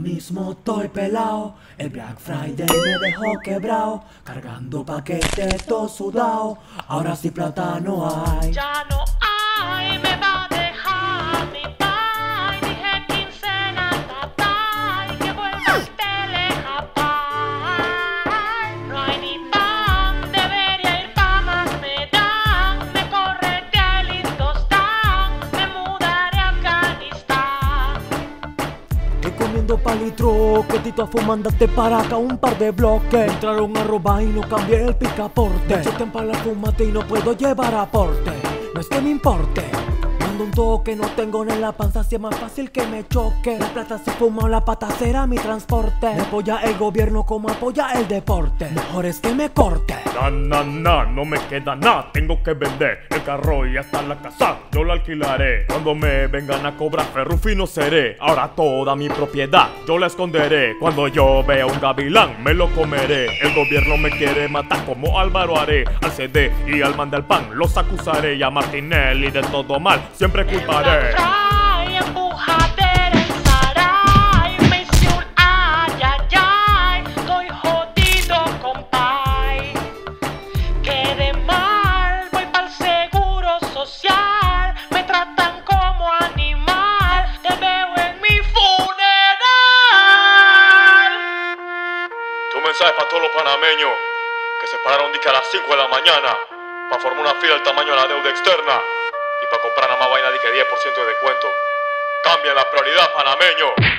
mismo estoy pelado, el Black Friday me dejó quebrado, cargando paquetes todo sudado, ahora sí plata no hay. Y comiendo palitro, que Tito fumándote para acá un par de bloques. Entraron a robar y no cambié el picaporte. Me para la fumate y no puedo llevar aporte. No es que me importe. Mando un toque, no tengo en la panza, si es más fácil que me choque. La plata se fuma o la pata será mi transporte. Me apoya el gobierno como apoya el deporte. Mejor es que me corte. Na, na, na, no me queda nada, tengo que vender el carro y hasta la casa, yo la alquilaré. Cuando me vengan a cobrar, ferrufino seré. Ahora toda mi propiedad, yo la esconderé. Cuando yo vea un gavilán, me lo comeré. El gobierno me quiere matar como Álvaro haré. Al CD y al man del pan, los acusaré. Y a Martinelli de todo mal, culparé. Fry, empujadera en Saray, me hice un ay, ay, ay, estoy jodido, compay. Quedé mal, voy pa'l seguro social, me tratan como animal, te veo en mi funeral. Tu mensaje para todos los panameños que se pararon a las 5 de la mañana para formar una fila del tamaño de la deuda externa para comprar nada más vaina de que 10% de descuento. Cambia la prioridad, panameño.